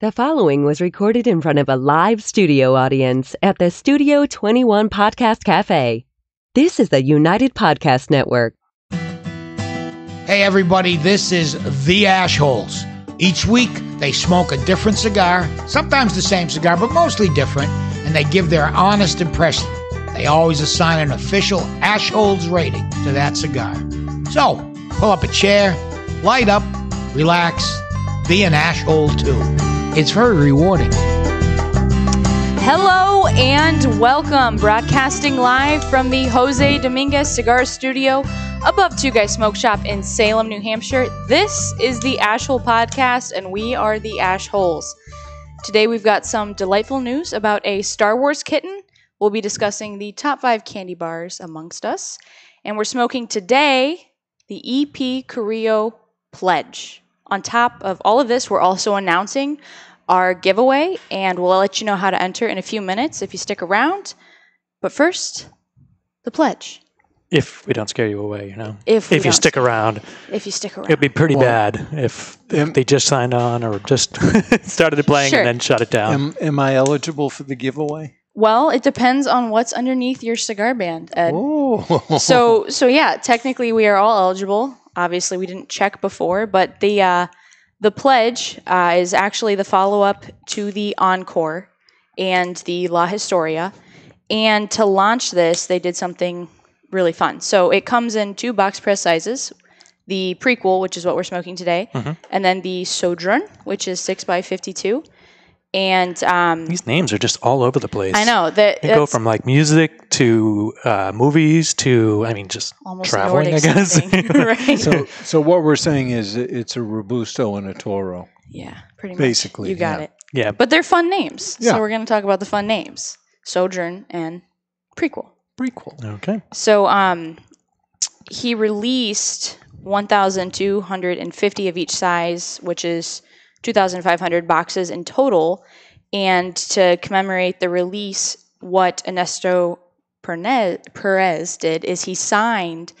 The following was recorded in front of a live studio audience at the Studio 21 Podcast Cafe. This is the United Podcast Network. Hey, everybody, this is The Ashholes. Each week, they smoke a different cigar, sometimes the same cigar, but mostly different, and they give their honest impression. They always assign an official Ashholes rating to that cigar. So, pull up a chair, light up, relax, be an Ashhole too. It's very rewarding. Hello and welcome, broadcasting live from the Jose Dominguez Cigar Studio above Two Guys Smoke Shop in Salem, New Hampshire. This is the Ashhole Podcast, and we are the Ashholes. Today we've got some delightful news about a Star Wars kitten. We'll be discussing the top five candy bars amongst us, and we're smoking today the EP Carrillo Pledge. On top of all of this, we're also announcing our giveaway, and we'll let you know how to enter in a few minutes if you stick around. But first, the pledge. If we don't scare you away, you know. If we if you stick around, If you stick around. it'd be pretty Well, bad if, if they just signed on or just started playing Sure. and then shut it down. Am, am I eligible for the giveaway? well, it depends on what's underneath your cigar band, Ed. Oh, So, so yeah, technically we are all eligible. Obviously, we didn't check before, but the uh, the pledge uh, is actually the follow up to the Encore and the La Historia. And to launch this, they did something really fun. So it comes in two box press sizes. The prequel, which is what we're smoking today, and then the Sojourn, which is six by fifty-two. And um, These names are just all over the place. I know that They go from like music to uh, movies to, I mean, just almost traveling, Nordic I guess. right? so so what we're saying is it's a robusto and a toro. yeah, pretty much. Basically, you got yeah. it. yeah. But they're fun names, Yeah. so we're going to talk about the fun names: Sojourn and Prequel. Prequel. Okay. So, um, he released 1,250 of each size, which is 2,500 boxes in total. And to commemorate the release, what Ernesto Perez, Perez did is he signed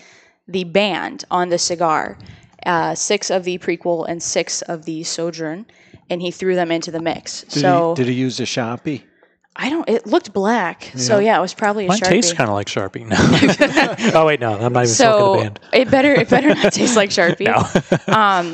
the band on the cigar, uh, six of the prequel and six of the Sojourn, and he threw them into the mix. Did, so he, did he use a sharpie? I don't. It looked black, so Yeah. yeah, it was probably a Mine sharpie. tastes kind of like Sharpie. No. oh, wait, no. I'm not even smoking so the band. it better it better not taste like Sharpie. No. Um,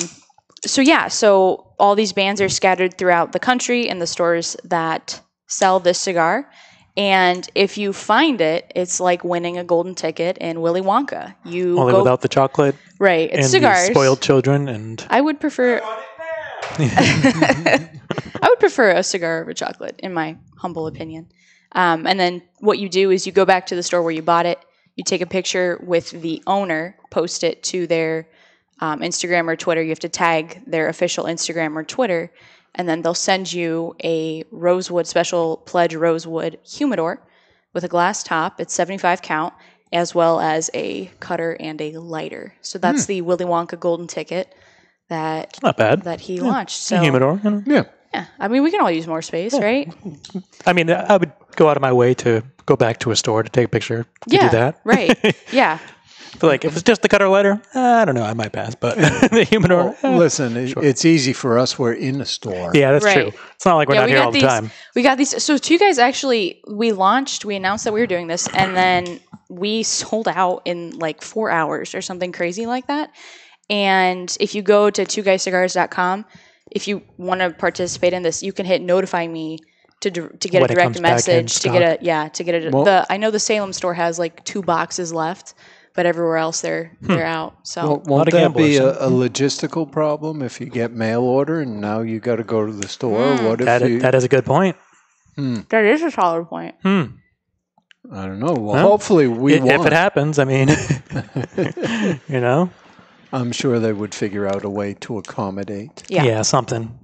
so yeah, so all these bands are scattered throughout the country in the stores that sell this cigar. And if you find it, it's like winning a golden ticket in Willy Wonka. You Only go without the chocolate right. and It's cigars. the spoiled children and I would prefer. I would prefer a cigar over chocolate, in my humble opinion. Um, and then what you do is you go back to the store where you bought it. You take a picture with the owner, post it to their um, Instagram or Twitter. You have to tag their official Instagram or Twitter, and then they'll send you a Rosewood Special Pledge Rosewood humidor with a glass top. It's 75 count, as well as a cutter and a lighter. So that's the Willy Wonka golden ticket that not bad. that he launched. So, So humidor. you know. Yeah. yeah, I mean we can all use more space, right? I mean, I would go out of my way to go back to a store to take a picture. You yeah, do that. right. Yeah, But like, if it's just the cutter lighter, uh, I don't know. I might pass. But the humidor, Well, eh, listen, it, it's easy for us. We're in a store. yeah, that's Right. true. It's not like we're yeah. not We here got all the these. time. We got these. So two guys actually, we launched. We announced that we were doing this, and then we sold out in like four hours or something crazy like that. And if you go to two guyscigars.com, if you want to participate in this, you can hit notify me to dir- to get When a it direct back in message to get a yeah to get a Well- the I know the Salem store has like two boxes left, but everywhere else they're Hmm. they're out. So Well, lot won't that be a, a logistical problem if you get mail order and now you got to go to the store? What if That, you? that is a good point. that is a solid point. Hmm. I don't know. Well, Well, hopefully we I- if won't. it happens, I mean, you know, I'm sure they would figure out a way to accommodate. Yeah. something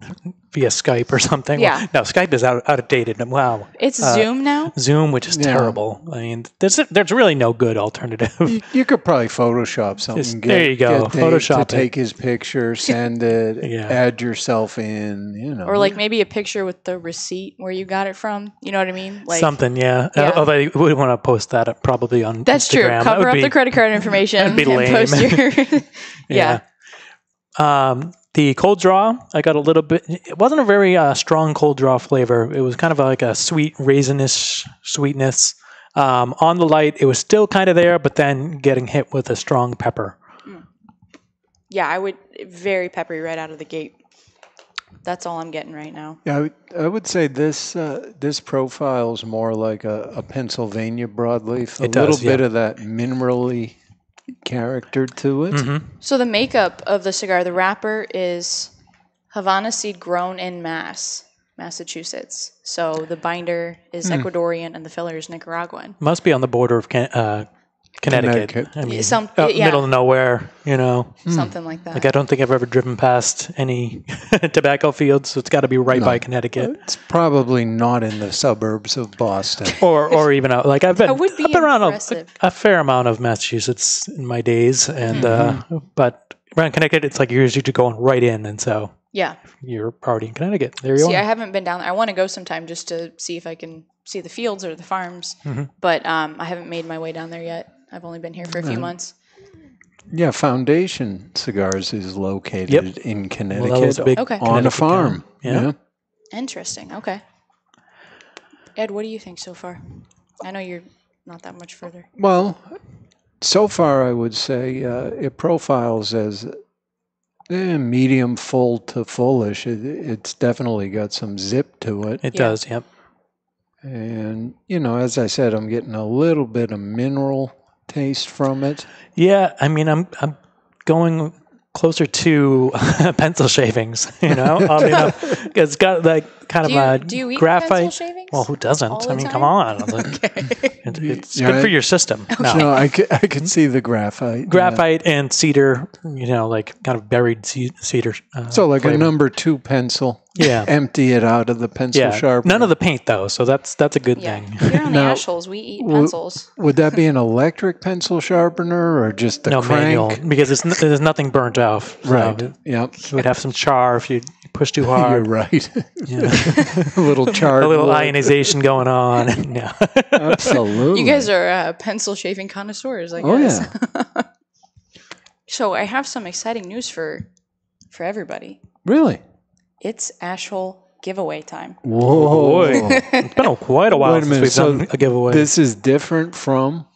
via Skype or something. Yeah. No, Skype is out, out of dated. Wow. It's Uh, Zoom now. Zoom, which is Yeah. terrible. I mean, there's there's really no good alternative. You, you could probably Photoshop something. Just- get, there you go. Get Photoshop to take his picture, send it, Yeah. add yourself in. You know, Or like maybe a picture with the receipt where you got it from. You know what I mean? Like something, yeah. Yeah. Uh, although you would want to post that probably on That's true. Instagram. That Cover would up be- the credit card information that'd be and lame. post your. yeah. Um, the cold draw, I got a little bit. It wasn't a very uh, strong cold draw flavor. It was kind of like a sweet raisinish sweetness. Um, on the light, it was still kind of there, but then getting hit with a strong pepper. Yeah, I would very peppery right out of the gate. That's all I'm getting right now. Yeah, I would, I would say this uh, this profile is more like a, a Pennsylvania broadleaf. A It does, little bit of that minerally character to it. Mhm. So the makeup of the cigar, the wrapper is Havana seed grown in Mass, Massachusetts. So the binder is Hmm. Ecuadorian and the filler is Nicaraguan. Must be on the border of Can- uh, Connecticut. Connecticut. I mean, Some- out yeah. middle of nowhere. You know, Something like that. like I don't think I've ever driven past any tobacco fields, so it's got to be right by Connecticut. It's probably not in the suburbs of Boston. or or even out like I've been That would be I've been around a, impressive. a fair amount of Massachusetts in my days, and Mm-hmm. uh, but around Connecticut, it's like you're usually going right in, and so yeah. you're already in Connecticut. There you See, I are. haven't been down there. I want to go sometime just to see if I can see the fields or the farms. Mm-hmm. But um, I haven't made my way down there yet. I've only been here for a few months. yeah, Foundation Cigars is located Yep. in Connecticut that was a big Okay. on a Connecticut farm. town. Yeah. Interesting. Okay. Ed, what do you think so far? I know you're not that much further. Well, so far, I would say uh, it profiles as eh, medium full to fullish. It, it's definitely got some zip to it. It Yeah. does. Yep. And, you know, as I said, I'm getting a little bit of mineral taste from it. Yeah. I mean, I'm I'm going closer to pencil shavings. You know, I mean, uh, it's got like kind Do of you, a do you eat graphite. pencil shavings? Well, who doesn't? all I the mean, time? come on. Like, it- it's Yeah, good for your system. No. No, I could, I could see the graphite. yeah. Graphite and cedar, you know, like kind of buried ce- cedar. Uh, So, like flavor. a number two pencil. Yeah. Empty it out of the pencil yeah. sharpener. None of the paint though, so that's that's a good Yeah. thing. Here on the Now, Ashholes, we eat w- pencils. Would that be an electric pencil sharpener or just a no crank? manual because it's n- there's nothing burnt off. so Right. it Yep. would have some char if you push too You're hard. right. A little charred. a little wood. ionization going on. no. Absolutely. You guys are uh, pencil shaving connoisseurs, I guess. Oh, guess. so I have some exciting news for for everybody. really? It's Ashhole giveaway time. Whoa. Boy, it's been a, quite a while Wait a since minute, we've so done a giveaway. This is different from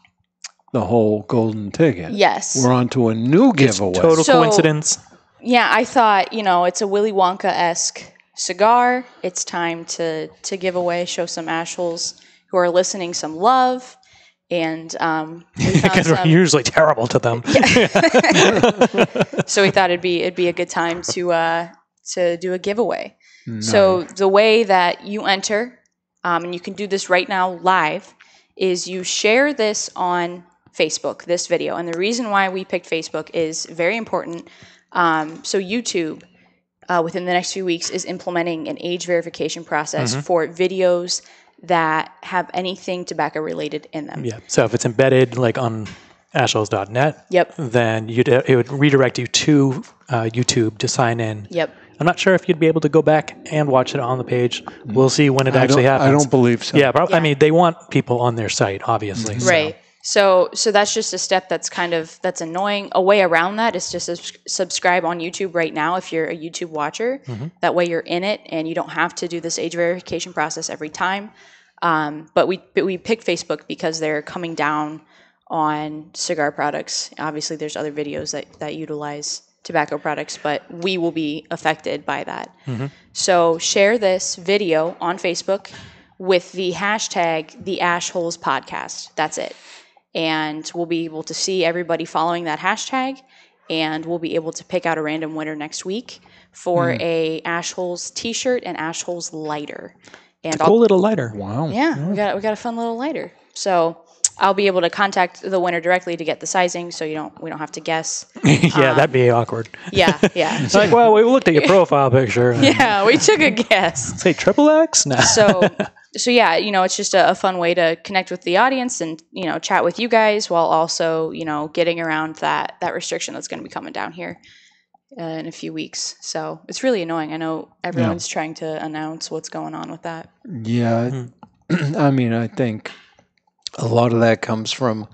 the whole golden ticket. Yes. We're on to a new giveaway. Total So- coincidence. yeah, I thought, you know, it's a Willy Wonka esque cigar. It's time to to give away, show some Ashholes who are listening some love. And um, we found Because we're some, usually terrible to them. so we thought it'd be it'd be a good time to uh, to do a giveaway. So the way that you enter, um, and you can do this right now live, is you share this on Facebook, this video. And the reason why we picked Facebook is very important. Um, so YouTube, uh, within the next few weeks, is implementing an age verification process for videos that have anything tobacco related in them. Yeah. So if it's embedded like on ashles.net, Yep. then you'd, it would redirect you to uh, YouTube to sign in. Yep. I'm not sure if you'd be able to go back and watch it on the page. We'll see when it I actually don't, happens. I don't believe so. yeah, prob- Yeah. I mean, they want people on their site, obviously. so- Right. So so that's just a step that's kind of that's annoying. A way around that is to subs- subscribe on YouTube right now if you're a YouTube watcher. That way you're in it and you don't have to do this age verification process every time. Um, but we but we picked Facebook because they're coming down on cigar products. Obviously, there's other videos that that utilize tobacco products, but we will be affected by that. Mm-hmm. So share this video on Facebook with the hashtag the Ashholes Podcast. That's it. And we'll be able to see everybody following that hashtag, and we'll be able to pick out a random winner next week for mm. a Ashholes T-shirt and Ashholes lighter. And I'll Cool little lighter. Wow. yeah, we got we got a fun little lighter. So I'll be able to contact the winner directly to get the sizing, so you don't we don't have to guess. yeah, that'd be awkward. Yeah, yeah, It's like, well, we looked at your profile picture. Yeah. We took a guess. Say triple X? No. So so yeah, you know, it's just a, a fun way to connect with the audience and you know chat with you guys while also you know getting around that that restriction that's going to be coming down here. Uh, in a few weeks, so it's really annoying. I know everyone's trying to announce what's going on with that. Yeah. I mean, I think a lot of that comes from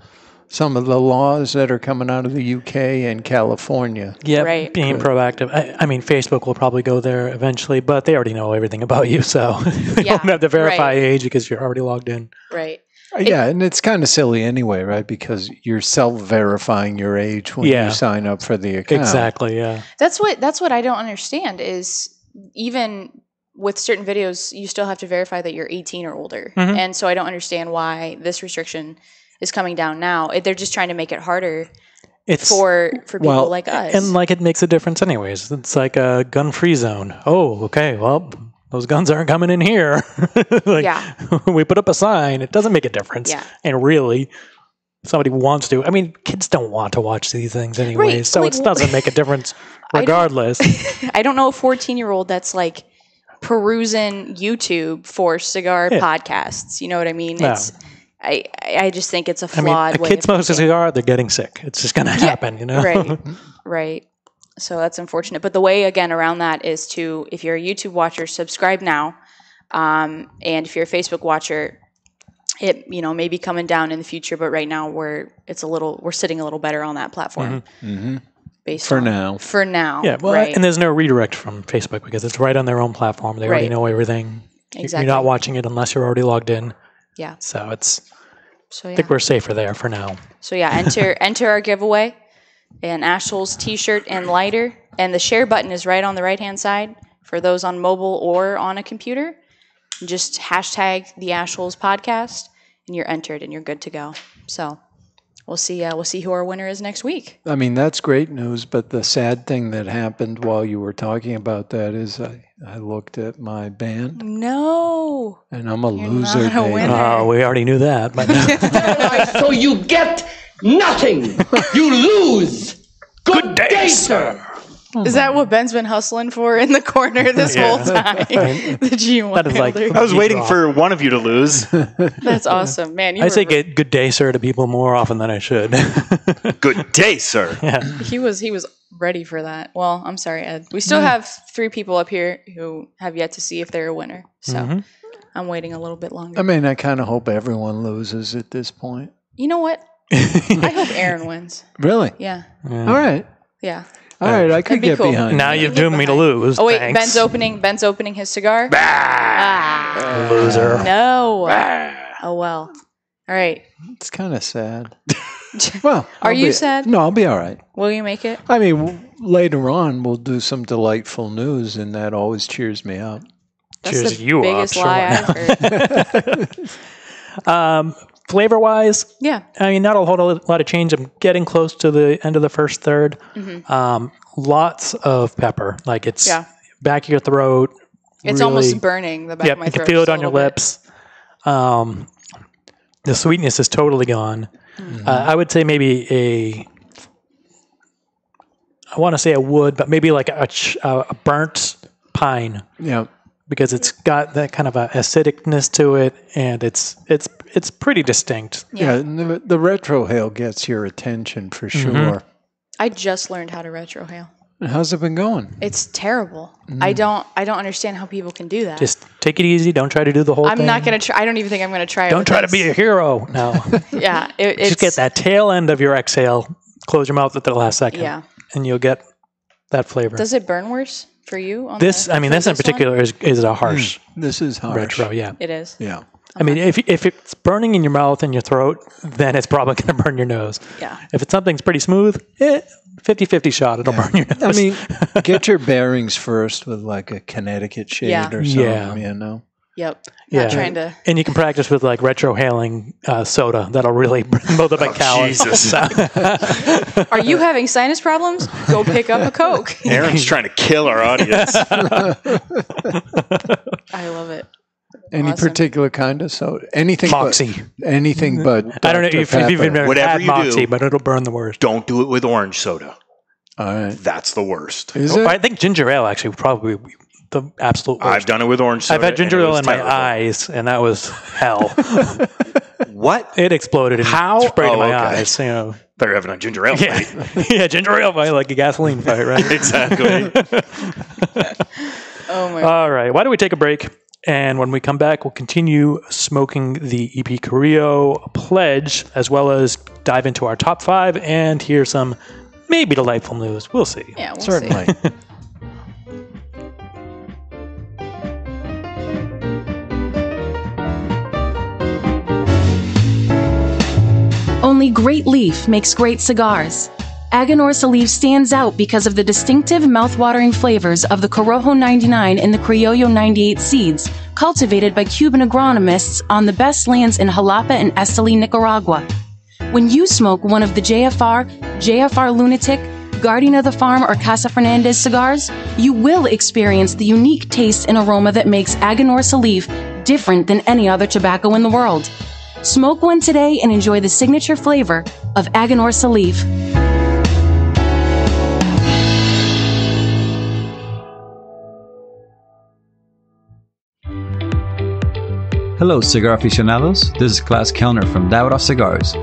some of the laws that are coming out of the UK and California. Yeah, Right. being proactive. I, I mean, Facebook will probably go there eventually, but they already know everything about you, so they Yeah, don't have to verify right. age because you're already logged in. Right. Uh, yeah, and it's kind of silly anyway, right? Because you're self-verifying your age when Yeah. you sign up for the account. Exactly. Yeah. That's what that's what I don't understand is even with certain videos you still have to verify that you're 18 or older. Mhm. And so I don't understand why this restriction is coming down now. It- They're just trying to make it harder It's for for people Well, like us. and like it makes a difference anyways. It's like a gun-free zone. Oh, okay. Well, those guns aren't coming in here. like, Yeah. we put up a sign. It doesn't make a difference. Yeah. And really, somebody wants to. I mean, kids don't want to watch these things anyways, Right, so like, it doesn't make a difference I don't- regardless. I don't know a 14 year old that's like perusing YouTube for cigar Yeah. podcasts. You know what I mean? No. It's I I just think it's a I mean, flawed a way kid of smokes a cigar, they're getting sick. It's just going to happen, you know? right right so that's unfortunate but the way again around that is to if you're a youtube watcher subscribe now um, and if you're a facebook watcher it you know may be coming down in the future but right now we're it's a little we're sitting a little better on that platform hmm based For on- now. for now Yeah, well, right and there's no redirect from Facebook because it's right on their own platform. They already know everything. You- exactly You're not watching it unless you're already logged in. yeah So it's so I yeah think we're safer there for now. So yeah, enter enter our giveaway, an Ashholes T-shirt and lighter, and the share button is right on the right hand side for those on mobile or on a computer. Just hashtag the Ashholes podcast, and you're entered, and you're good to go. So we'll see. Uh, we'll see who our winner is next week. I mean, that's great news, but the sad thing that happened while you were talking about that is I, I looked at my band No. and I'm a You're loser. not a Dave. winner. Oh, we already knew that, but so you get nothing. You lose. Good, day, sir. Is that what Ben's been hustling for in the corner this Yeah. whole time? the G1 That is like- I was waiting draw. for one of you to lose. That's awesome, man. You I say get good day, sir, to people more often than I should. Good day, sir. yeah. He was he was ready for that. Well, I'm sorry, Ed. We still have three people up here who have yet to see if they're a winner. So Mhm. I'm waiting a little bit longer. I mean, I kind of hope everyone loses at this point. you know what? I hope Aaron wins. Really? Yeah, Yeah. All right. yeah. All right. I could be get cool. behind. Now you've doomed me to lose. Oh wait, Thanks. Ben's opening. Ben's opening his cigar. Ah, Loser. no. Oh well. All right. It's kind of sad. Well, Are I'll you be- sad? No, I'll be all right. Will you make it? I mean, w- later on we'll do some delightful news, and that always cheers me up. That's Cheers the you up, biggest sure, lie why I've heard. Um, flavor wise, Yeah. I mean, not a whole lot of change. I'm getting close to the end of the first 3rd Mhm. Um, lots of pepper. Like it's Yeah. back of your throat. It's really- almost burning the back Yep, of my throat. you throat. can feel it on your bit. lips. Um, the sweetness is totally gone. Mm-hmm. Uh, I would say maybe a. I want to say a wood, but maybe like a, ch- uh, a burnt pine Yeah. because it's got that kind of a acidicness to it, and it's it's it's pretty distinct. Yeah. and the, the retrohale gets your attention for mm-hmm. sure. I just learned how to retrohale. How's it been going? It's terrible. Mm. I don't. I don't understand how people can do that. Just take it easy. Don't try to do the whole I'm thing. not gonna try. I don't even think I'm gonna try. it Don't with try to this. be a hero. No, Yeah, it, it's just get that tail end of your exhale. Close your mouth at the last second. Yeah. and you'll get that flavor. Does it burn worse for you? On this, the, I mean, this in one? particular is is a harsh mm, This is harsh. retro. Yeah, It is. Yeah. I mean, if if it's burning in your mouth and your throat, then it's probably going to burn your nose. Yeah. If it's something's pretty smooth, eh, 50-50 shot, it'll burn your nose. I mean, get your bearings first with like a Connecticut shade Yeah. or something, Yeah. you know? Yep. Yeah. Trying to. and you can practice with like retrohaling uh, soda. That'll really build up a calories. Jesus. Are you having sinus problems? Go pick up a Coke. Aaron's trying to kill our audience. I love it. Any Awesome. particular kind of soda? Anything Moxie. but anything mm-hmm. but I don't know if, if you've even ever Whatever had you Moxie, do. but it'll burn the worst. Don't do it with orange soda. All right. That's the worst. Is Oh, it? I think ginger ale actually would probably be the absolute worst. I've done it with orange soda. I've had ginger ale was in my terrible. eyes, and that was hell. What? it exploded and How? sprayed in Oh, my okay. eyes. You know, Better having a ginger ale yeah, fight. yeah, ginger ale fight like a gasoline fight, right? exactly. Oh my. All right, why don't we take a break? And when we come back, we'll continue smoking the EP Carrillo pledge, as well as dive into our top five and hear some maybe delightful news. We'll see. Yeah, we'll see. Certainly. Only Great Leaf makes great cigars. Aganorsa Leaf stands out because of the distinctive mouthwatering flavors of the Corojo 99 and the Criollo 98 seeds, cultivated by Cuban agronomists on the best lands in Jalapa and Esteli, Nicaragua. When you smoke one of the JFR, JFR Lunatic, Guardian of the Farm, or Casa Fernandez cigars, you will experience the unique taste and aroma that makes Aganorsa Leaf different than any other tobacco in the world. Smoke one today and enjoy the signature flavor of Aganorsa Leaf. Hello, cigar aficionados. This is Klaus Kellner from Davidoff Cigars.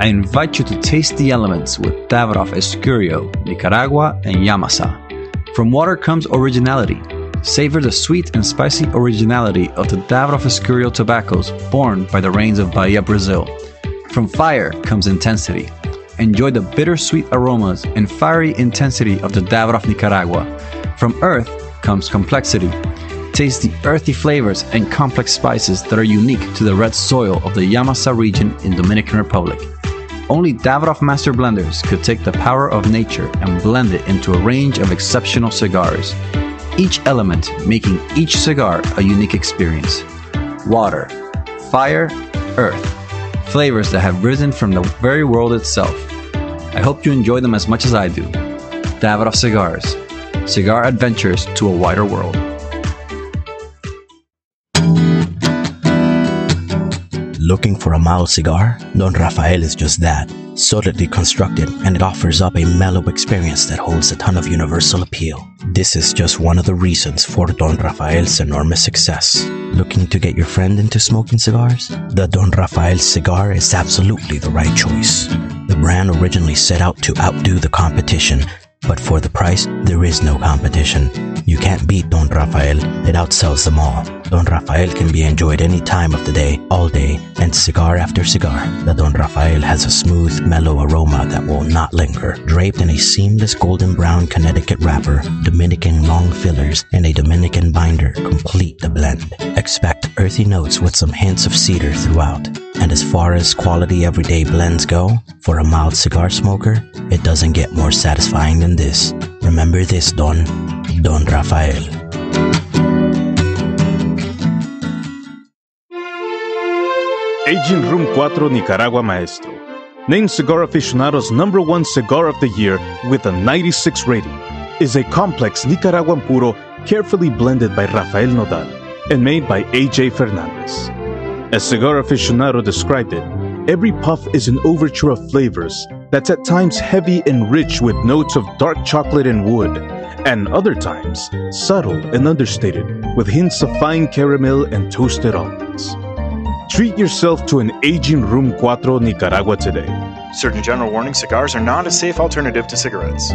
I invite you to taste the elements with Davidoff Escurio, Nicaragua, and Yamasa. From water comes originality. Savor the sweet and spicy originality of the Davidoff Escurio tobaccos born by the rains of Bahia, Brazil. From fire comes intensity. Enjoy the bittersweet aromas and fiery intensity of the Davidoff Nicaragua. From earth comes complexity. Taste the earthy flavors and complex spices that are unique to the red soil of the Yamasa region in Dominican Republic. Only Davidoff Master Blenders could take the power of nature and blend it into a range of exceptional cigars. Each element making each cigar a unique experience. Water, fire, earth. Flavors that have risen from the very world itself. I hope you enjoy them as much as I do. Davidoff Cigars. Cigar adventures to a wider world. Looking for a mild cigar? Don Rafael is just that. Solidly constructed, and it offers up a mellow experience that holds a ton of universal appeal. This is just one of the reasons for Don Rafael's enormous success. Looking to get your friend into smoking cigars? The Don Rafael cigar is absolutely the right choice. The brand originally set out to outdo the competition, but for the price, there is no competition. You can't beat Don Rafael, it outsells them all. Don Rafael can be enjoyed any time of the day, all day, and cigar after cigar. The Don Rafael has a smooth, mellow aroma that will not linger. Draped in a seamless golden brown Connecticut wrapper, Dominican long fillers, and a Dominican binder complete the blend. Expect earthy notes with some hints of cedar throughout. And as far as quality everyday blends go, for a mild cigar smoker, it doesn't get more satisfying than this. Remember this, Don. Don Rafael. Aging Room 4 Nicaragua Maestro. Named Cigar Aficionado's number one cigar of the year with a 96 rating, is a complex Nicaraguan puro carefully blended by Rafael Nodal and made by AJ Fernandez. As Cigar Aficionado described it, every puff is an overture of flavors that's at times heavy and rich with notes of dark chocolate and wood, and other times subtle and understated with hints of fine caramel and toasted almonds. Treat yourself to an aging Room 4 Nicaragua today. Surgeon General warning cigars are not a safe alternative to cigarettes.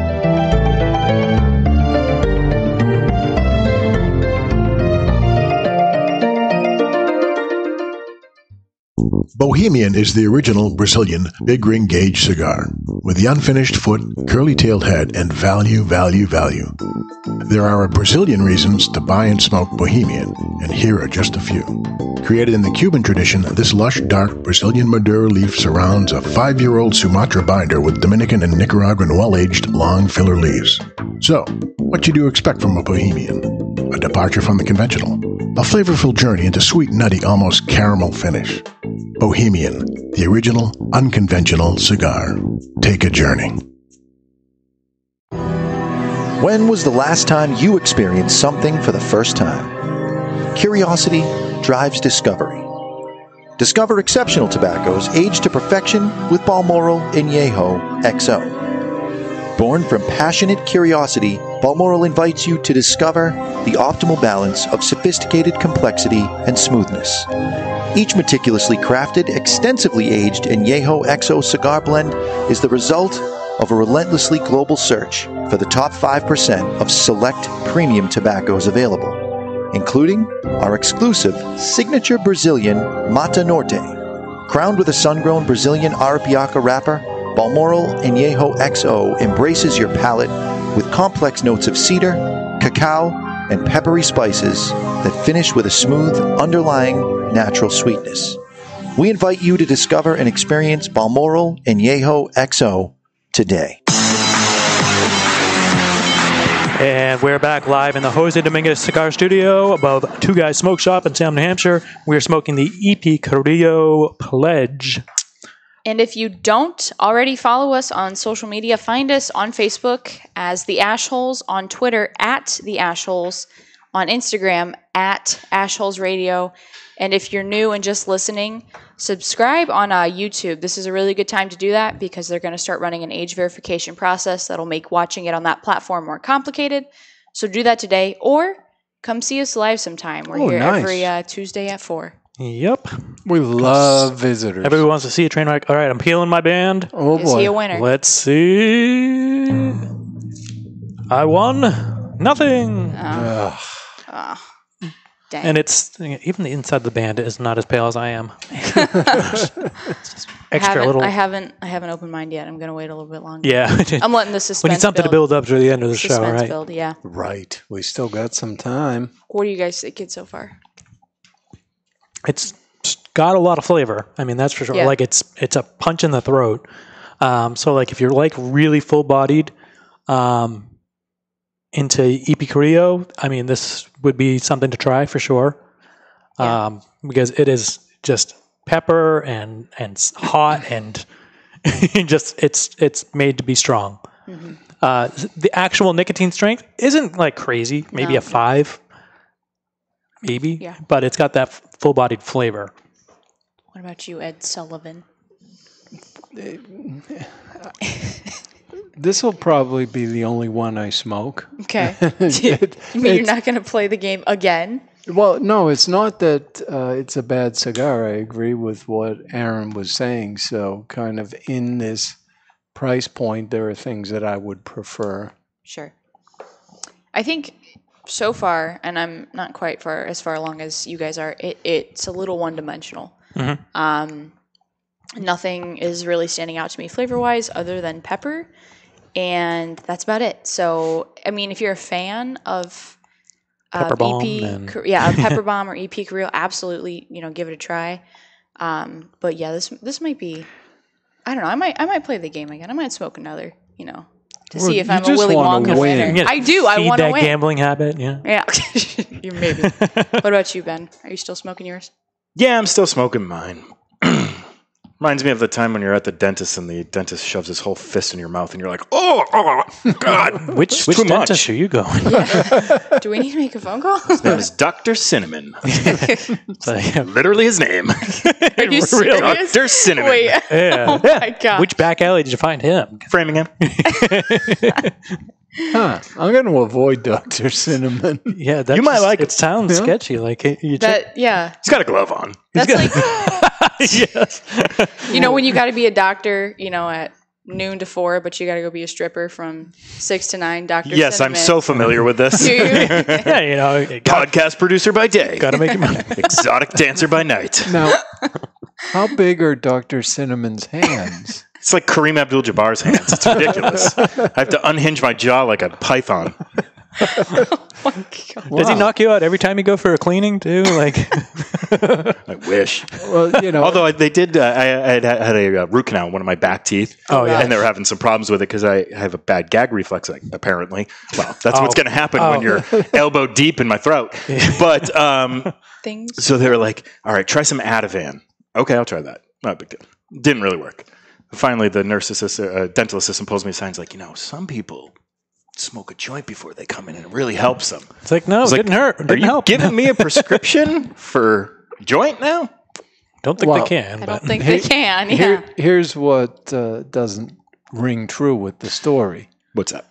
Bohemian is the original Brazilian big ring gauge cigar, with the unfinished foot, curly tailed head, and value, value, value. There are Brazilian reasons to buy and smoke Bohemian, and here are just a few. Created in the Cuban tradition, this lush, dark Brazilian Maduro leaf surrounds a five year old Sumatra binder with Dominican and Nicaraguan well aged long filler leaves. So, what you expect from a Bohemian? A departure from the conventional, a flavorful journey into sweet, nutty, almost caramel finish. Bohemian, the original, unconventional cigar. Take a journey. When was the last time you experienced something for the first time? Curiosity drives discovery. Discover exceptional tobaccos aged to perfection with Balmoral Añejo XO. Born from passionate curiosity, Balmoral invites you to discover the optimal balance of sophisticated complexity and smoothness. Each meticulously crafted, extensively aged Añejo XO cigar blend is the result of a relentlessly global search for the top 5% of select premium tobaccos available. Including our exclusive signature Brazilian Mata Norte. Crowned with a sun-grown Brazilian Arapiraca wrapper, Balmoral Añejo XO embraces your palate with complex notes of cedar, cacao, and peppery spices that finish with a smooth, underlying natural sweetness. We invite you to discover and experience Balmoral Añejo XO today. And we're back live in the Jose Dominguez Cigar Studio above Two Guys Smoke Shop in Salem, New Hampshire. We're smoking the EP Carrillo Pledge. And if you don't already follow us on social media, find us on Facebook as The Ashholes, on Twitter at The Ashholes, on Instagram at Ashholes Radio. And if you're new and just listening, subscribe on uh, YouTube. This is a really good time to do that because they're going to start running an age verification process that'll make watching it on that platform more complicated. So do that today or come see us live sometime. We're Oh, here nice. every uh, Tuesday at 4. Yep. We love visitors. Everybody wants to see a train wreck. All right, I'm peeling my band. Oh Is he a winner? Let's see. I won nothing. Oh. Oh, dang. And it's even the inside of the band is not as pale as I am. I Extra haven't, little. I haven't. I haven't opened mine yet. I'm gonna wait a little bit longer. Yeah. I'm letting the suspense. we need something to build up to the end of the show, right? build. Yeah. Right. We still got some time. What do you guys think it's so far? It's got a lot of flavor. I mean, that's for sure. Yeah. Like it's it's a punch in the throat. Um, so like if you're like really full bodied um, into EP Carrillo, I mean, this would be something to try for sure. Um, because it is just pepper and and hot and just it's it's made to be strong. Mm-hmm. Uh, the actual nicotine strength isn't like crazy, maybe No. a five, maybe, Yeah. but it's got that full bodied flavor. What about you, Ed Sullivan? This will probably be the only one I smoke. Okay. It- you mean you're not going to play the game again? Well, no, it's not that uh, it's a bad cigar. I agree with what Aaron was saying. So, kind of in this price point, there are things that I would prefer. Sure. I think so far, and I'm not quite far as far along as you guys are. It, it's a little one dimensional. Mhm. Um, nothing is really standing out to me flavor wise, other than pepper, and that's about it. So, I mean, if you're a fan of of Pepper bomb EP, and- yeah, of pepper bomb or EP Carrillo, absolutely, you know, give it a try. Um, but yeah, this this might be. I don't know. I might I might play the game again. I might smoke another. You know, to Well, see if I'm a Willy Wonka win. winner. I do. I want to that win. gambling habit. Yeah. Yeah, you maybe. what about you, Ben? Are you still smoking yours? Yeah, I'm still smoking mine. Reminds me of the time when you're at the dentist and the dentist shoves his whole fist in your mouth and you're like, oh, oh, oh, oh God, Which which too dentist much. are you going? Do we need to make a phone call? His name is Dr. Cinnamon. It's like, Literally his name. Are you serious? Dr. Cinnamon. Wait. yeah. Oh my god. Which back alley did you find him? Framingham. Huh. I'm going to avoid Dr. Cinnamon. Yeah, that You might just- like it. it. sounds Yeah. sketchy. Like it- you check, that yeah. He's got a glove on. That's like yes. you know when you got to be a doctor, you know at noon to four, but you got to go be a stripper from six to nine. Doctor. Yes, I'm so familiar with this. You? yeah, you know, you got, Podcast producer by day, got to make it. money. exotic dancer by night. Now, how big are Dr. Cinnamon's hands? It's like Kareem Abdul-Jabbar's hands. It's ridiculous. I have to unhinge my jaw like a python. Does he knock you out every time you go for a cleaning too? Like, I wish. Well, you know, Although I, they did, uh, I, I had had a uh, root canal in one of my back teeth. Oh, yeah. and they were having some problems with it because I have a bad gag reflex. Like, apparently, well, that's what's Oh. going to happen Oh. when you're elbow deep in my throat. But um, Things. so they were like, "All right, try some Ativan." Okay, I'll try that. Not a big deal. Didn't really work. Finally, the nurse assistant, uh, dental assistant, pulls me aside. and is like, "You know, some people." Smoke a joint before they come in, and it really helps them. it's like no, I it was like, didn't hurt. It Are didn't you help. giving me a prescription for joint now? Don't think Well, they can. I but don't think they can. Yeah. here, here's what uh, doesn't ring true with the story. What's that?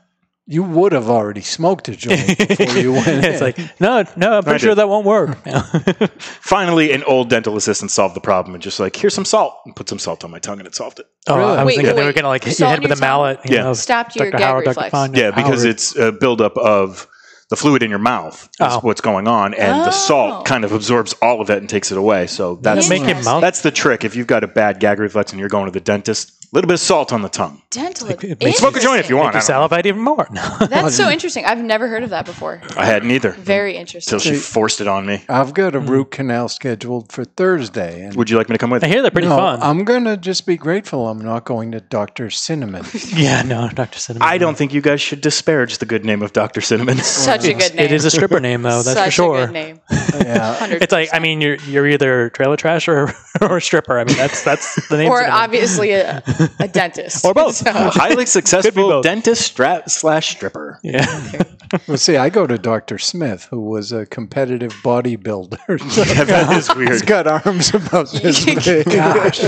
You would have already smoked a joint before you went it's in. like no, no. I'm pretty I sure did. that won't work. Finally, an old dental assistant solved the problem and just like, here's some salt, and put some salt on my tongue, and it solved it. Oh, Really? I was Wait, thinking they were gonna like hit salt your head with a mallet. you Yeah. know, Stopped your Dr. gag Howard, Dr. reflex. Fine, Yeah, because Howard. it's uh, a buildup of the fluid in your mouth is Oh. what's going on, and the Oh. salt kind of absorbs all of it and takes it away. So that's Make it mouth. that's the trick. If you've got a bad gag reflex and you're going to the dentist, a little bit of salt on the tongue. Dental. Smoke a joint if you want. Make you I, don't know. salivate even more. That's so interesting. I've never heard of that before. I hadn't either Very interesting. until she forced it on me. I've got a mm. root canal scheduled for Thursday. And Would you like me to come with? I hear they're pretty no, fun. I'm going to just be grateful I'm not going to Dr. Cinnamon. yeah, no, Dr. Cinnamon. I don't think you guys should disparage the good name of Dr. Cinnamon. Such a good name. It is a stripper name, though. That's Such for sure. a good name. yeah. 100. It's like I mean, you're you're either trailer trash or or a stripper. I mean, that's that's the name. or obviously a, a dentist. Or both. So- Highly successful both. dentist strap slash stripper. Yeah. Well, see, I go to Dr. Smith, who was a competitive bodybuilder. Yeah, that is He's weird. got arms about this big. Gosh.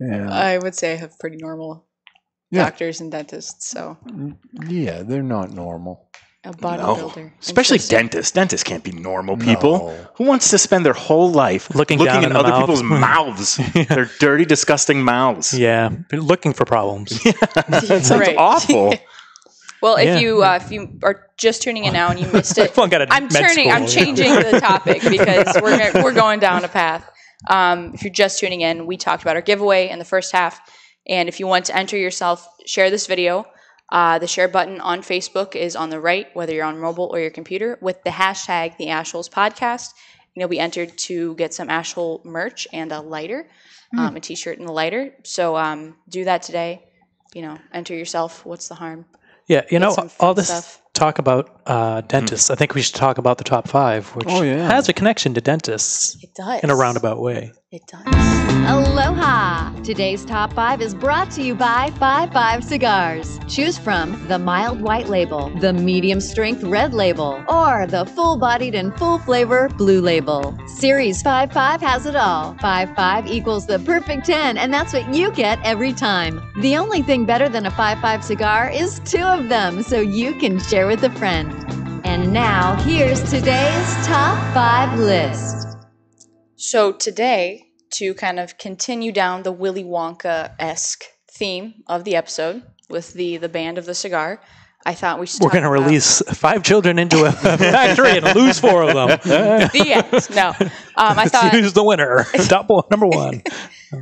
Yeah. I would say I have pretty normal Yeah. doctors and dentists. So yeah, they're not normal. A No. bodybuilder. Especially Interesting. dentists. Dentists can't be normal people. No. Who wants to spend their whole life Looking looking down in in other mouth. people's mouths? Their dirty, disgusting mouths. yeah, They're looking for problems. that sounds Right. awful. Well, if Yeah. you uh, if you are just tuning in now and you missed it, Well, got a I'm med turning. I'm school. changing the topic because we're gonna, we're going down a path. Um, if you're just tuning in, we talked about our giveaway in the first half, and if you want to enter yourself, share this video. Uh, the share button on Facebook is on the right, whether you're on mobile or your computer, with the hashtag the Ashholes Podcast. And you'll be entered to get some Ashhole merch and a lighter, um, a T-shirt and a lighter. So um, do that today. You know, enter yourself. What's the harm? Yeah, you know, all this stuff. talk about uh, dentists. I think we should talk about the top five, which Oh, yeah. has a connection to dentists It does in a roundabout way. It does. Aloha! Today's top five is brought to you by 55 Cigars. Choose from the mild white label, the medium strength red label, or the full bodied and full flavor blue label. Series 55 has it all. 55 equals the perfect 10, and that's what you get every time. The only thing better than a 55 cigar is two of them, so you can share with a friend. And now, here's today's top five list. So today, to kind of continue down the Willy Wonka esque theme of the episode with the the band of the cigar, I thought we should. We're going to release five children into a factory and lose four of them. the end. No, um, I thought who's the winner. Top one, number one.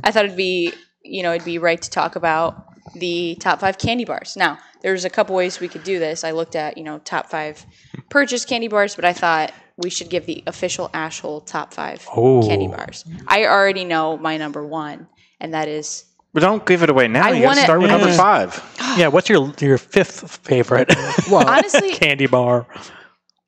I thought it'd be you know it'd be right to talk about the top five candy bars. Now, there's a couple ways we could do this. I looked at you know top five purchased candy bars, but I thought we should give the official Ashhole top five Oh. candy bars. I already know my number one, and that is But don't give it away now. I you got wanna- start with number Yeah. five. Yeah, what's your your fifth favorite Well, honestly. candy bar?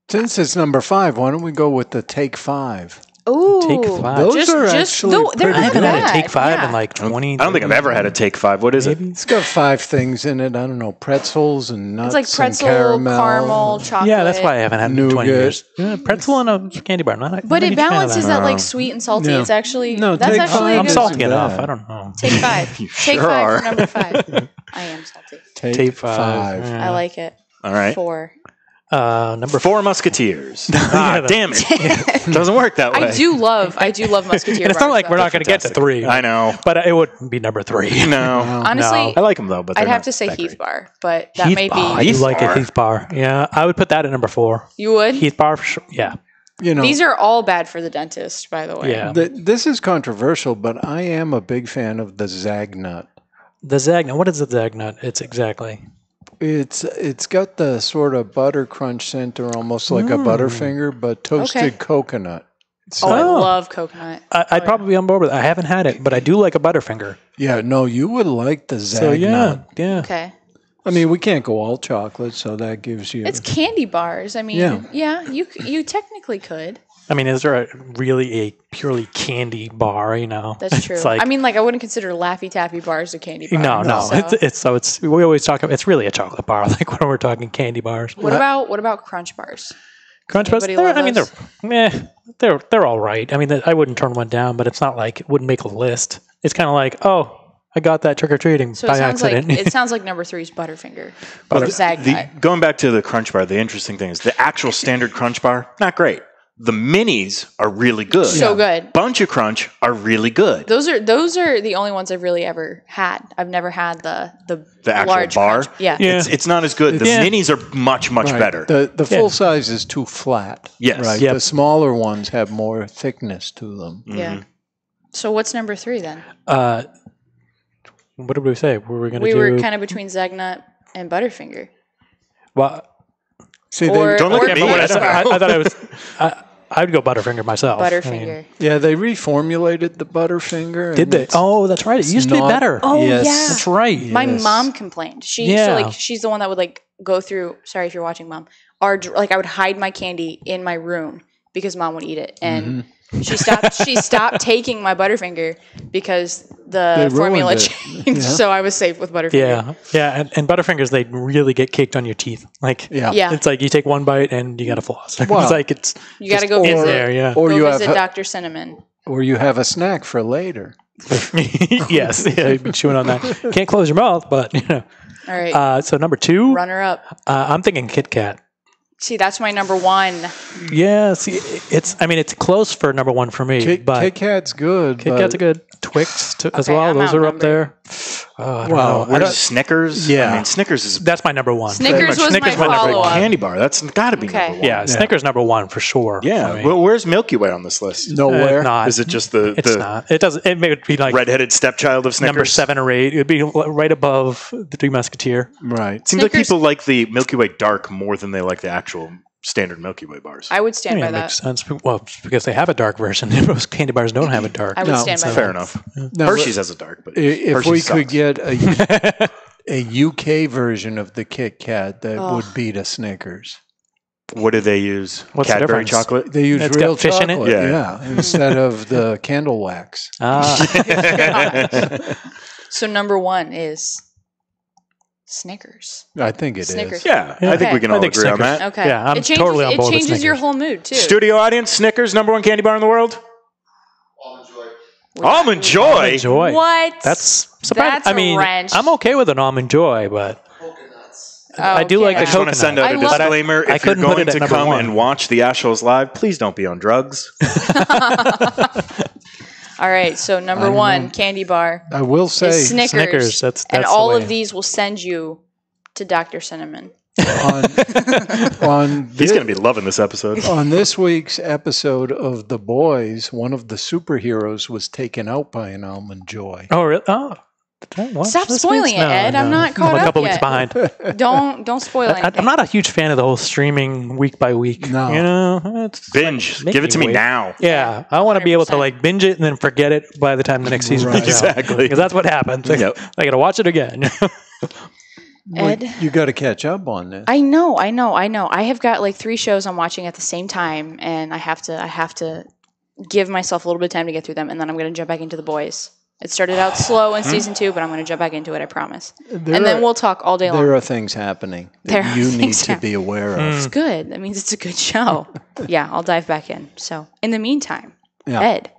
since it's number five, why don't we go with the take five? Ooh, Take five. Those just, are just actually though, they're pretty I not haven't had a take five yeah. in like I don't- twenty. I don't think I've ever had a take five. What is it? It's got five things in it. I don't know, pretzels and nuts It's like pretzel, and caramel. caramel, chocolate. Yeah, that's why I haven't had it in twenty Nougat. years. Yeah, pretzel and a candy bar. Not, not But a it huge fan of balances that that. like sweet and salty. Yeah. It's actually No, that's take actually five a I'm good is salty enough. I don't know. Take five. You Take sure five are. for number five. I am salty. Take, Take five. five. Yeah. I like it. All right. Four. Uh, number Four Musketeers. ah, that- damn it. Doesn't work that way. I do love. I do love musketeer. And it's not like we're not going to get to three. I know. but it would be number three. No. Honestly, I like them though, but I'd have to say Heath. Bar, but that Heath may bar. be. You like a Heath bar? Yeah, I would put that at number four. You would. Heath bar, for sure. yeah, You know, These are all bad for the dentist, by the way. yeah. th- this is controversial, but I am a big fan of the Zagnut. The Zagnut. What is the Zagnut? It's exactly. It's it's got the sort of butter crunch center, almost like a Mm. Butterfinger, but toasted Okay. coconut. Oh, I Oh. love coconut. I, I'd Oh, yeah. probably be on board with it. I haven't had it, but I do like a Butterfinger. Yeah, no, you would like the Zagnut. So yeah, yeah. Okay. I mean, we can't go all chocolate, so that gives you. It's candy bars. I mean, Yeah. yeah, you c- you technically could. I mean, is there a, really a purely candy bar? You know, That's true. It's like I mean, like I wouldn't consider Laffy Taffy bars a candy bar. no, no. so- It's, it's so it's we always talk. It's really a chocolate bar. Like when we're talking candy bars. what about what about crunch bars? Crunch bars? Anybody they're- love I mean, they're eh, they're they're all right. I mean, I wouldn't turn one down, but it's not like it wouldn't make a list. It's kind of like, oh, I got that trick or treating So by it sounds accident. like it sounds like number three is Butterfinger. Well, Or the- Zagnut. the- going back to the Crunch Bar, the interesting thing is the actual standard Crunch Bar, not great. The minis are really good. So good. Buncha Crunch are really good. Those are those are the only ones I've really ever had. I've never had the the, The actual large bar, crunch. Yeah. it's, it's not as good. The Yeah. minis are much much Right. better. The the Yeah. full size is too flat. Yes. Right. Yep. The smaller ones have more thickness to them. Yeah. So what's number three then? Uh, what did we say? Were we going to We do? were kind of between Zagnut and Butterfinger. well, See, Or- they, Don't look at me. I, Peanut I, thought I was. I, I'd go Butterfinger myself. I mean, Butterfinger. yeah, they reformulated the Butterfinger. did they? Oh, that's right. It it's used to be better. Oh, yes. yeah. That's right. My Yes. mom complained. She used to like she's the one that would like go through sorry if you're watching mom. Our like I would hide my candy in my room because mom would eat it. And Mm-hmm. She stopped she stopped taking my Butterfinger because They the formula it. changed. Yeah. So I was safe with Butterfinger. Yeah, yeah, and, and Butterfingers they really get caked on your teeth. Like, Yeah. Yeah. it's like you take one bite and you got to floss. Well, it's like it's You gotta go in visit there. Yeah. Or go you visit a- Dr. Cinnamon. or you have a snack for later. yes, yeah, you've been chewing on that. Can't close your mouth, but you know. All right. Uh, so number two, runner up. uh, I'm thinking Kit Kat. See, that's my number one. Yeah, see, it's. I mean, it's close for number one for me, Kit, but Kit Kat's good. Kit Kat's a good. Twix to, as Okay, well. I'm Those are up outnumbered. there. Oh, I don't Well, know. I Where's Snickers? Yeah. I mean, Snickers is that's my number one. Snickers was Snickers my my number one. candy bar. That's got to be Okay. number one. Yeah, Snickers number one for sure. Yeah. for me. Well, where's Milky Way on this list? Nowhere. Uh, not. Is it just the It's the not. It doesn't. It would be like redheaded stepchild of Snickers? number seven or eight. It would be right above the Three Musketeer. Right. Seems like people like the Milky Way dark more than they like the actual standard Milky Way bars. I would I stand mean, by it that. makes sense. Well, because they have a dark version. Most candy bars don't have a dark. I would No, stand by Fair that. enough. Now, Hershey's has a dark, but If Hershey's we sucks. could get a, a UK version of the Kit Kat that Oh. would beat a Snickers. what do they use? What's the Cadbury difference? chocolate. They use It's real got fish in it? chocolate, Yeah. yeah, instead of the candle wax. Ah, So number one is Snickers. I think it is. Snickers. yeah, Yeah. I think Okay. we can I all think agree on Snickers. that. Okay. Yeah, I'm it changes, totally on it board with changes your Snickers. whole mood too. Studio audience, Snickers, number one candy bar in the world. Almond Joy. Almond Joy. What? That's surprising. That's I a mean, wrench. I'm okay with an almond joy, but oh, I do like Okay. the I just want coconut. to send out I a love- disclaimer. I if you're couldn't put going it at to number come one. and watch the Ashholes live, please don't be on drugs. All right. So number I don't one know. candy bar I will say is Snickers. Snickers, that's- and that's the all way. of these will send you to Dr. Cinnamon. on on He's thi- going to be loving this episode. on this week's episode of The Boys, one of the superheroes was taken out by an almond joy. oh, really? Oh, did I watch Stop this spoiling week's? it, Ed. I'm not caught I'm a up couple yet. weeks behind. Don't don't spoil I, anything. I'm not a huge fan of the whole streaming week by week. No. you know, it's Binge. make Give it to me wait. now. Yeah, I want to be able to like binge it and then forget it by the time the next season Right. comes. Exactly. Because that's what happens. I, Yep. I got to watch it again. Well, Ed? you got to catch up on this. I know, I know, I know. I have got like three shows I'm watching at the same time, and I have to, I have to give myself a little bit of time to get through them, and then I'm going to jump back into the boys. It started out slow in season two, but I'm going to jump back into it. I promise. There and then are- we'll talk all day long. There are things happening There that are you need to hap- be aware of. It's good. That means it's a good show. yeah, I'll dive back in. So, in the meantime, Yeah. Ed,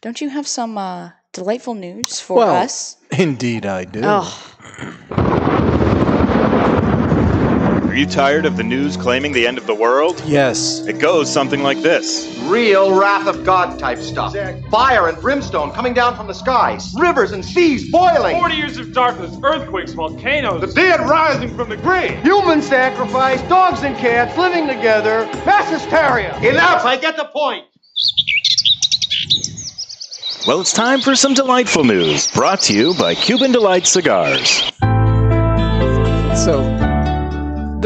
don't you have some uh, delightful news for Well, us? Indeed, I do. Oh, Are you tired of the news claiming the end of the world? Yes. It goes something like this. Real wrath of God type stuff. Fire and brimstone coming down from the skies. Rivers and seas boiling. 40 years of darkness, earthquakes, volcanoes. The dead rising from the grave. Human sacrifice, dogs and cats living together. Mass hysteria. Enough, I get the point. Well, it's time for some delightful news brought to you by Cuban Delight Cigars. So,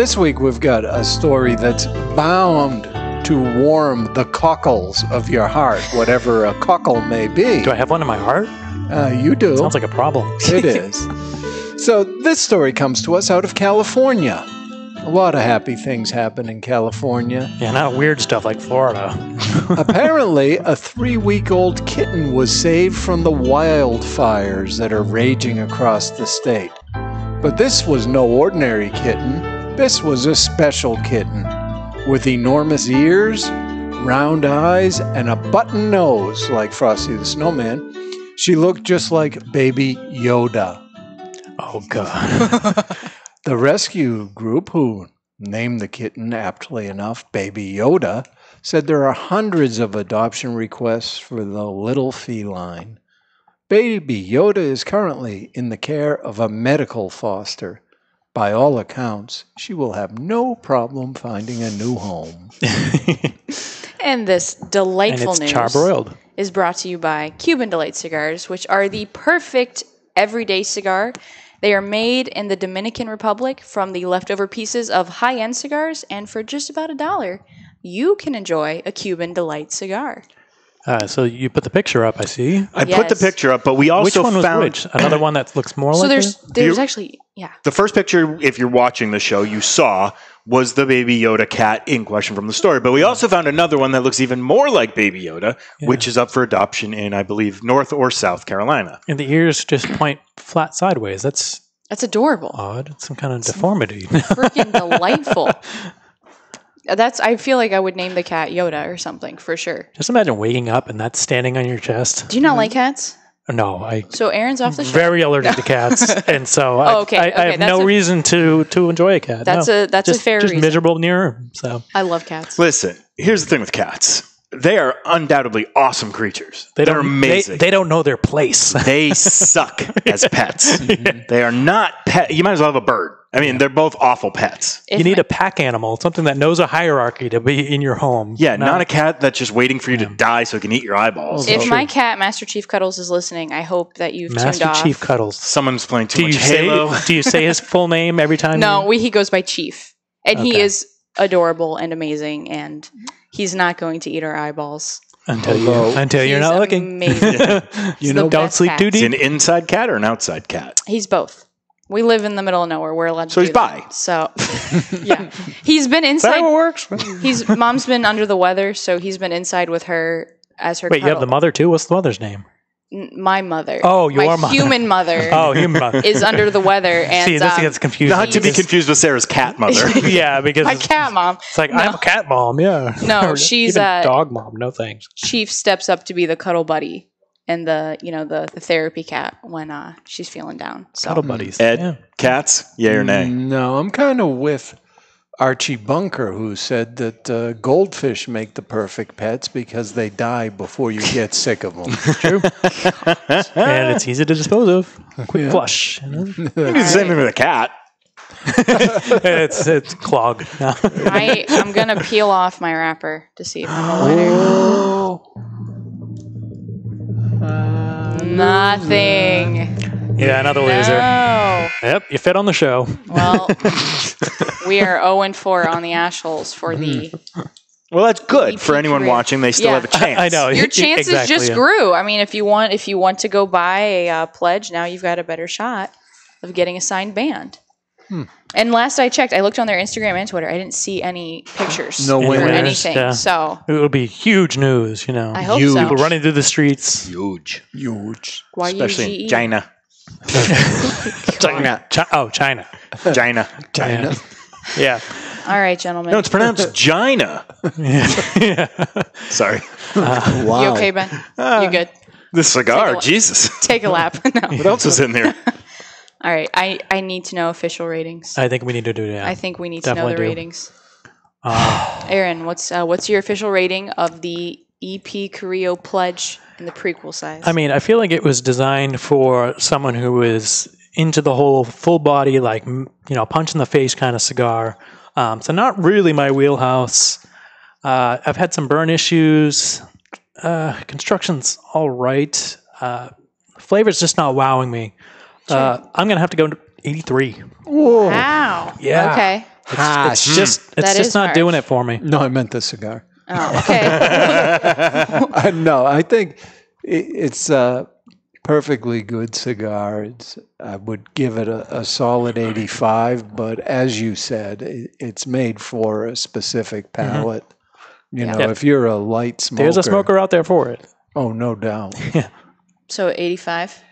this week we've got a story that's bound to warm the cockles of your heart, whatever a cockle may be. do I have one in my heart? Uh, you do. Sounds like a problem. it is. So, this story comes to us out of California. A lot of happy things happen in California. Yeah, not weird stuff like Florida. Apparently, a three week old kitten was saved from the wildfires that are raging across the state. But this was no ordinary kitten. This was a special kitten with enormous ears, round eyes, and a button nose like Frosty the Snowman. She looked just like baby Yoda. Oh god. The rescue group, who named the kitten aptly enough Baby Yoda, said there are hundreds of adoption requests for the little feline. Baby Yoda is currently in the care of a medical foster. By all accounts, she will have no problem finding a new home. And this delightful And it's news charbroiled. is brought to you by Cuban Delight cigars, which are the perfect everyday cigar. They are made in the Dominican Republic from the leftover pieces of high end cigars, and for just about a dollar, you can enjoy a Cuban Delight cigar. Uh, so you put the picture up, I see. I put the picture up, but we also which one was found which? Another one that looks more so like there's it? there's You- actually yeah. The first picture, if you're watching the show, you saw was the Baby Yoda cat in question from the story. But we also found another one that looks even more like Baby Yoda, which is up for adoption in, I believe, North or South Carolina. And the ears just point flat sideways. That's That's adorable. odd. It's some kind of deformity. Freaking delightful. That's I feel like I would name the cat Yoda or something for sure. just imagine waking up and that's standing on your chest. Do you not mm-hmm. like cats? No, I So Aaron's off the show. very allergic to cats, and so oh, I, Oh, okay, I, I okay, have that's no a- reason to to enjoy a cat. That's No. a- that's a fair just reason. miserable near her. So I love cats. Listen, here's the thing with cats. They are undoubtedly awesome creatures. they They're don't amazing. They, they don't know their place. They suck as pets. They are not pet. You might as well have a bird. I mean, they're both awful pets. you need a pack animal, something that knows a hierarchy to be in your home. Yeah, not, a cat that's just waiting for you to die so it can eat your eyeballs. If my cat Master Chief Cuddles is listening, I hope that you've Master tuned off. Chief Cuddles. Someone's playing too Do you much say Halo. do you say his full name every time? No, you- we, he goes by Chief, and he is adorable and amazing, and mm-hmm. He's not going to eat our eyeballs. until you until you're He's not looking. amazing. Yeah. He's the don't best sleep cat. too Is deep. he an inside cat or an outside cat? He's both. We live in the middle of nowhere. We're allowed to. So do he's that. bi. So, yeah, he's been inside. works. He's mom's been under the weather, so he's been inside with her as her. Wait, you have cuddle. the mother too. What's the mother's name? N- my mother. Oh, my your mother. human mother. Oh, human mother is under the weather, and See, this um, gets confusing. Not to be confused with Sarah's cat mother. yeah, because my it's, cat mom. it's like I'm a cat mom. Yeah. No, she's, a uh, dog mom. No thanks. Chief steps up to be the cuddle buddy and the you know the, the therapy cat when uh, she's feeling down. So Cuddle buddies. Ed, Yeah. cats, yay or nay? No, I'm kind of with Archie Bunker, who said that uh, goldfish make the perfect pets because they die before you get sick of them. True. and it's easy to dispose of. Quick Yeah. flush. you know? You can do the same thing with a cat. it's it's clog. No. I I'm gonna peel off my wrapper to see if I'm a winner. Nothing. Yeah, another loser. No. Yep, you fit on the show. Well, we are 0 and 4 on the ash holes for the. Well, that's good for anyone career. watching. They still Yeah. have a chance. I know. Your chances Exactly, just yeah. grew. I mean, if you want, if you want to go buy a uh, pledge, now you've got a better shot of getting a signed band. Hmm. And last I checked, I looked on their Instagram and Twitter. I didn't see any pictures No or winners, anything. yeah. So It would be huge news, you know. I hope Huge. so. People running through the streets. Huge. Huge. Especially Y-U-G-E. in China. China. Chi- oh, China. China. China. Yeah. All right, gentlemen. No, it's pronounced Gina. yeah. Sorry. wow. You okay, Ben? Uh, you good? The cigar, lap. Jesus. Take a lap. no. What else is in there? All right. I, I need to know official ratings. I think we need to do that. I think we need to know the do. ratings. Uh, Aaron, what's uh, what's your official rating of the EP Carrillo pledge in the prequel size? I mean, I feel like it was designed for someone who is into the whole full body, like, you know, punch in the face kind of cigar. Um, so, not really my wheelhouse. Uh, I've had some burn issues. Uh, construction's all right. Uh, flavor's just not wowing me. Uh, I'm going to have to go to 83. wow. Yeah. Okay. It's, it's just it's That just not harsh. doing it for me. No, I meant the cigar. Oh, okay. I no, I think it's a perfectly good cigar. It's, I would give it a, a solid 85, but as you said, it, it's made for a specific palate. You know, Yep. if you're a light smoker, There's a smoker out there for it. Oh, no doubt. yeah. so 85.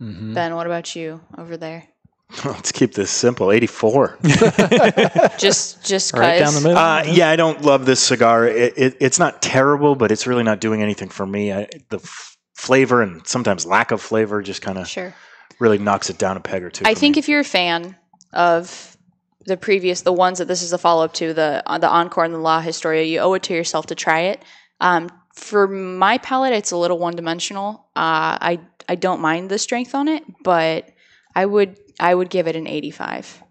Mhm. Ben, what about you over there? Let's keep this simple. 84. Just just Right down the middle. Uh, yeah, I don't love this cigar. It, it, it's not terrible, but it's really not doing anything for me. I, the f- flavor and sometimes lack of flavor just kind of Sure. really knocks it down a peg or two. I think me. if you're a fan of the previous, the ones that this is a follow up to, the uh, the Encore and the La Historia, you owe it to yourself to try it. Um, for my palate, it's a little one dimensional. Uh, I I don't mind the strength on it, but I would I would give it an 85.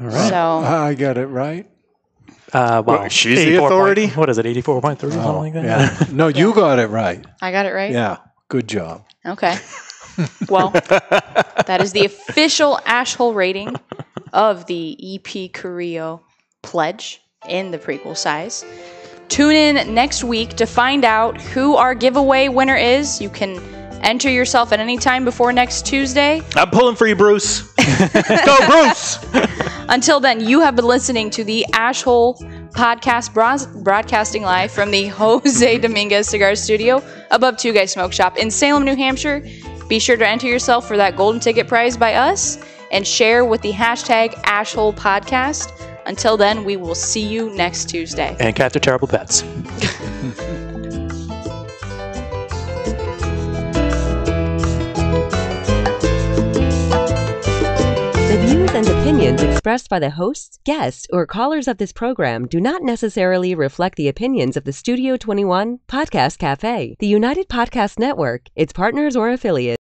All right. So I got it right. Uh, well, Well, she's the 84 point- authority? what is it? Eighty-four point three, something like that. Yeah. No, you got it right. I got it right. Yeah. Good job. Okay. well, that is the official Ashhole rating of the EP Carrillo pledge in the prequel size. Tune in next week to find out who our giveaway winner is. You can enter yourself at any time before next Tuesday. I'm pulling for you, Bruce. Go, Bruce. Until then, you have been listening to the Ashhole podcast broadcasting live from the Jose Dominguez Cigar Studio above Two Guys Smoke Shop in Salem, New Hampshire. Be sure to enter yourself for that golden ticket prize by us and share with the hashtag Ashhole Podcast. Until then, we will see you next Tuesday. And cats are terrible pets. and opinions expressed by the hosts, guests, or callers of this program do not necessarily reflect the opinions of the Studio 21 Podcast Cafe, the United Podcast Network, its partners, or affiliates.